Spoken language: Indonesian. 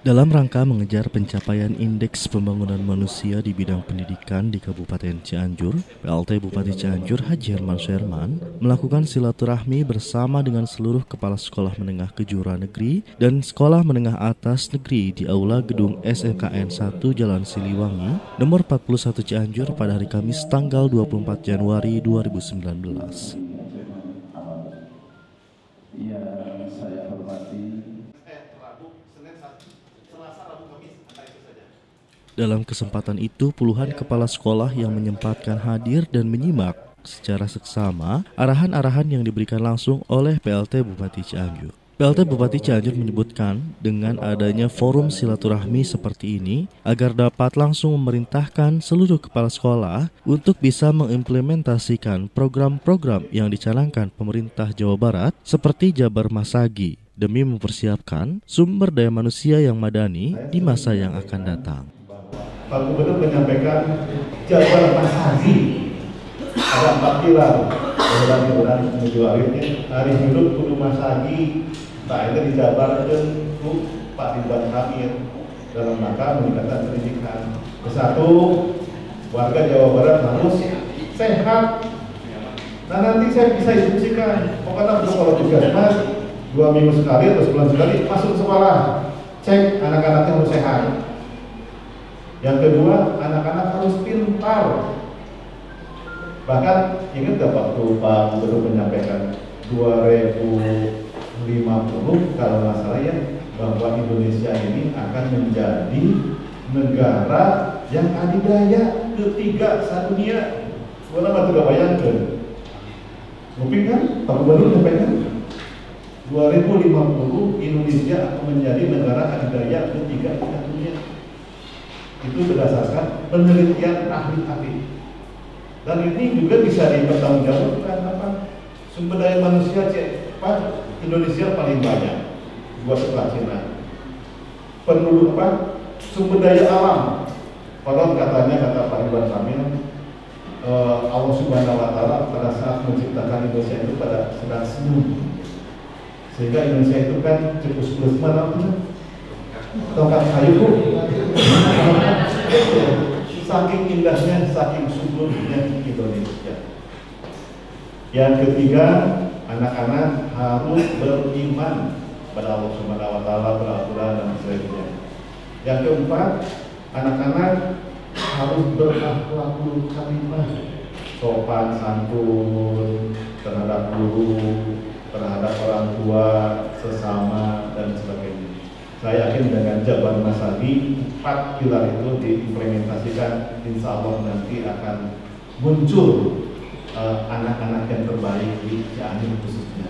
Dalam rangka mengejar pencapaian indeks pembangunan manusia di bidang pendidikan di Kabupaten Cianjur, PLT Bupati Cianjur Haji Herman Sherman melakukan silaturahmi bersama dengan seluruh kepala sekolah menengah kejuruan negeri dan sekolah menengah atas negeri di Aula Gedung SMKN 1 Jalan Siliwangi, nomor 41 Cianjur pada hari Kamis tanggal 24 Januari 2019. Dalam kesempatan itu, puluhan kepala sekolah yang menyempatkan hadir dan menyimak secara seksama arahan-arahan yang diberikan langsung oleh PLT Bupati Cianjur. PLT Bupati Cianjur menyebutkan dengan adanya forum silaturahmi seperti ini agar dapat langsung memerintahkan seluruh kepala sekolah untuk bisa mengimplementasikan program-program yang dicanangkan pemerintah Jawa Barat seperti Jabar Masagi demi mempersiapkan sumber daya manusia yang madani di masa yang akan datang. Pak Gubernur menyampaikan Jabar Masagi ada empat pilar dalam kemudian menuju akhirnya hari hidup kudu Masagi tak itu dijabarkan ku Pak Ridwan Kamil dalam rangka meningkatkan pendidikan. Satu, warga Jawa Barat harus sehat. Nah nanti saya bisa instruksikan, pokoknya kalau puskesmas dua minggu sekali atau sebulan sekali masuk sekolah, cek anak-anaknya harus sehat. Yang kedua, anak-anak harus pintar. Bahkan ingat gak waktu Pak Gubernur menyampaikan 2050 kalau nggak salah ya bahwa Indonesia ini akan menjadi negara yang adidaya ketiga satu dunia. Mana batu gak bayangkan? Mungkin kan Pak Gubernur menyampaikan 2050 Indonesia akan menjadi negara adidaya ketiga satu dunia itu berdasarkan penelitian ahli-ahli dan ini juga bisa dipertanggungjawabkan apa sumber daya manusia Pak Indonesia paling banyak dua setelah Cina. Penduduk apa sumber daya alam. Kalau katanya kata Pak Ridwan Kamil eh, Allah Subhanahu Wa Taala pada saat menciptakan Indonesia itu pada sedang senyum sehingga Indonesia itu kan cukup plus mana tongkat kayu saking indahnya, saking suburnya Indonesia. Yang ketiga, anak-anak harus beriman pada Allah Subhanahu wa taala, peraturan dan sebagainya. Yang keempat, anak-anak harus berakhlakul karimah, sopan santun terhadap guru, terhadap orang tua, sesama dan sebagainya. Saya yakin dengan Jabar Masadi empat pilar itu diimplementasikan, insya Allah nanti akan muncul anak-anak uh, yang terbaik di Cianjur khususnya.